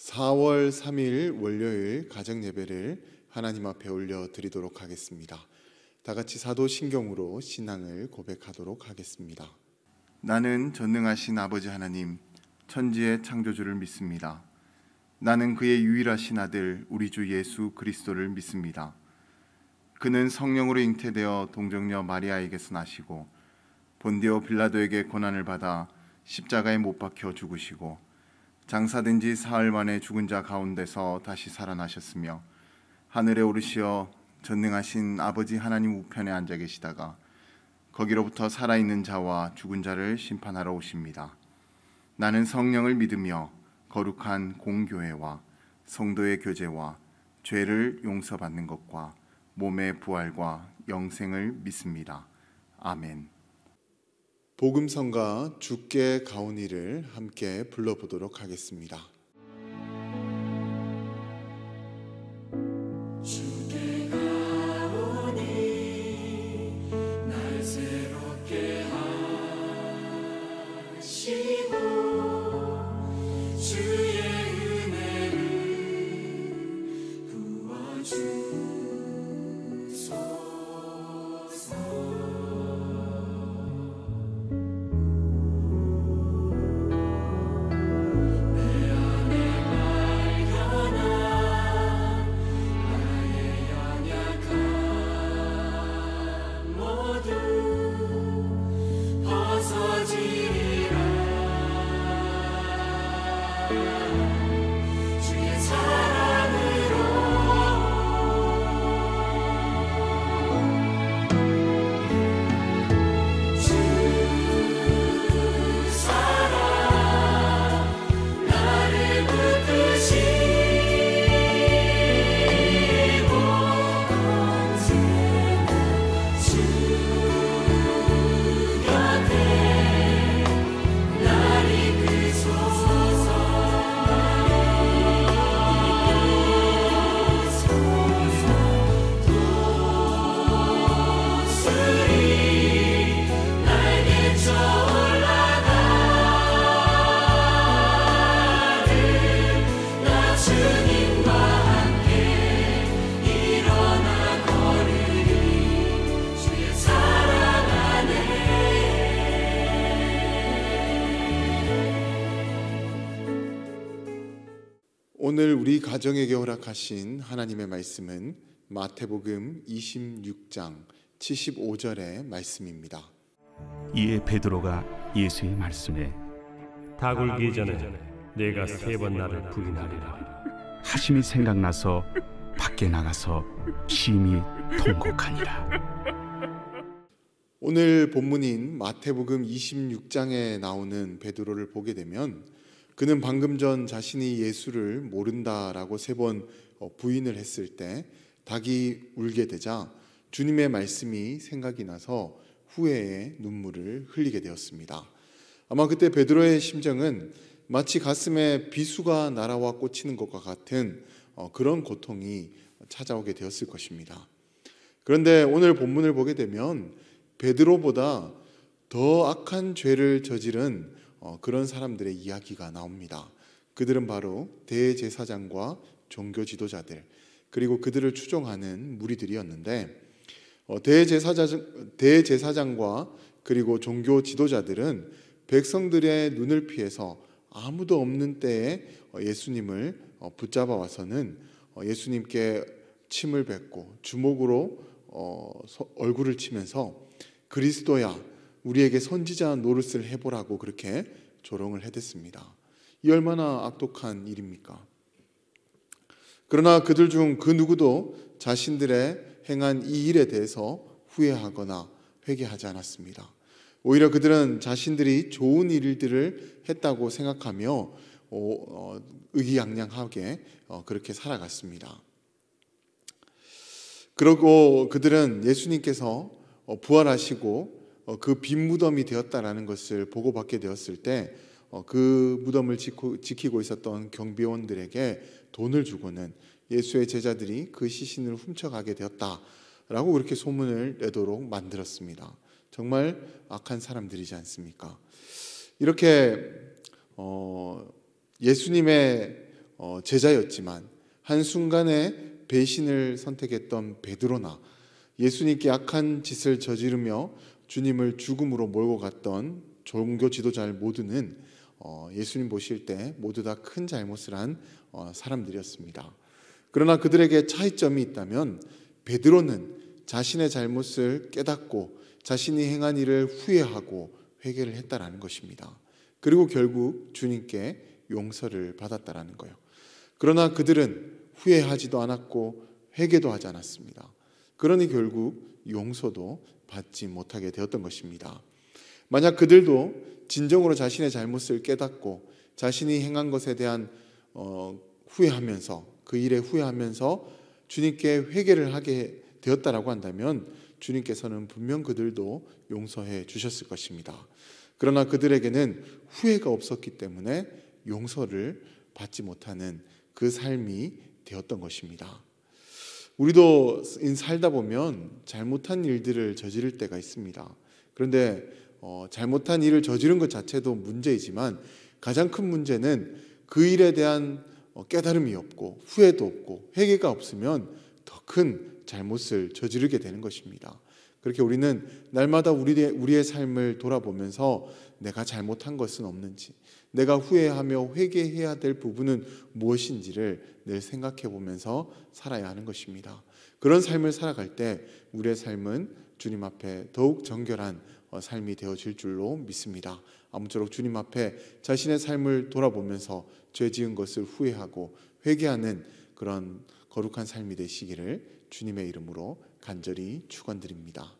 4월 3일 월요일 가정 예배를 하나님 앞에 올려 드리도록 하겠습니다. 다 같이 사도 신경으로 신앙을 고백하도록 하겠습니다. 나는 전능하신 아버지 하나님 천지의 창조주를 믿습니다. 나는 그의 유일하신 아들 우리 주 예수 그리스도를 믿습니다. 그는 성령으로 잉태되어 동정녀 마리아에게서 나시고 본디오 빌라도에게 고난을 받아 십자가에 못 박혀 죽으시고 장사된 지 사흘 만에 죽은 자 가운데서 다시 살아나셨으며 하늘에 오르시어 전능하신 아버지 하나님 우편에 앉아 계시다가 거기로부터 살아있는 자와 죽은 자를 심판하러 오십니다. 나는 성령을 믿으며 거룩한 공교회와 성도의 교제와 죄를 용서받는 것과 몸의 부활과 영생을 믿습니다. 아멘. 복음성가 주께 가오니를 함께 불러보도록 하겠습니다. 오늘 우리 가정에게 허락하신 하나님의 말씀은 마태복음 26장 75절의 말씀입니다. 이에 베드로가 예수의 말씀에 다 굴기 전에 내가 세 번 나를 부인하리라 하심이 생각나서 밖에 나가서 심히 통곡하니라. 오늘 본문인 마태복음 26장에 나오는 베드로를 보게 되면 그는 방금 전 자신이 예수를 모른다라고 세번 어, 부인을 했을 때 닭이 울게 되자 주님의 말씀이 생각이 나서 후회의 눈물을 흘리게 되었습니다. 아마 그때 베드로의 심정은 마치 가슴에 비수가 날아와 꽂히는 것과 같은 어, 그런 고통이 찾아오게 되었을 것입니다. 그런데 오늘 본문을 보게 되면 베드로보다 더 악한 죄를 저지른 어, 그런 사람들의 이야기가 나옵니다. 그들은 바로 대제사장과 종교 지도자들 그리고 그들을 추종하는 무리들이었는데 어, 대제사장, 대제사장과 그리고 종교 지도자들은 백성들의 눈을 피해서 아무도 없는 때에 어, 예수님을 붙잡아 와서는 예수님께 침을 뱉고 주먹으로 얼굴을 치면서 그리스도야 우리에게 선지자 노릇을 해보라고 그렇게 조롱을 해댔습니다. 이 얼마나 악독한 일입니까? 그러나 그들 중 그 누구도 자신들의 행한 이 일에 대해서 후회하거나 회개하지 않았습니다. 오히려 그들은 자신들이 좋은 일들을 했다고 생각하며 어, 어, 의기양양하게 어, 그렇게 살아갔습니다. 그리고 그들은 예수님께서 부활하시고 어, 그 빈 무덤이 되었다라는 것을 보고받게 되었을 때그 어, 무덤을 지키고 있었던 경비원들에게 돈을 주고는 예수의 제자들이 그 시신을 훔쳐가게 되었다라고 그렇게 소문을 내도록 만들었습니다. 정말 악한 사람들이지 않습니까? 이렇게 어, 예수님의 어, 제자였지만 한 순간에 배신을 선택했던 베드로나 예수님께 악한 짓을 저지르며 주님을 죽음으로 몰고 갔던 종교 지도자들 모두는 어, 예수님 보실 때 모두 다 큰 잘못을 한 어, 사람들이었습니다. 그러나 그들에게 차이점이 있다면 베드로는 자신의 잘못을 깨닫고 자신이 행한 일을 후회하고 회개를 했다라는 것입니다. 그리고 결국 주님께 용서를 받았다라는 거예요. 그러나 그들은 후회하지도 않았고 회개도 하지 않았습니다. 그러니 결국 용서도 받지 못하게 되었던 것입니다. 만약 그들도 진정으로 자신의 잘못을 깨닫고 자신이 행한 것에 대한 어, 후회하면서 그 일에 후회하면서 주님께 회개를 하게 되었다라고 한다면 주님께서는 분명 그들도 용서해 주셨을 것입니다. 그러나 그들에게는 후회가 없었기 때문에 용서를 받지 못하는 그 삶이 되었던 것입니다. 우리도 살다 보면 잘못한 일들을 저지를 때가 있습니다. 그런데 어, 잘못한 일을 저지른 것 자체도 문제이지만 가장 큰 문제는 그 일에 대한 어, 깨달음이 없고 후회도 없고 회개가 없으면 더 큰 잘못을 저지르게 되는 것입니다. 그렇게 우리는 날마다 우리의, 우리의 삶을 돌아보면서 내가 잘못한 것은 없는지, 내가 후회하며 회개해야 될 부분은 무엇인지를 늘 생각해 보면서 살아야 하는 것입니다. 그런 삶을 살아갈 때 우리의 삶은 주님 앞에 더욱 정결한 어, 삶이 되어질 줄로 믿습니다. 아무쪼록 주님 앞에 자신의 삶을 돌아보면서 죄 지은 것을 후회하고 회개하는 그런 거룩한 삶이 되시기를 주님의 이름으로 간절히 축원드립니다.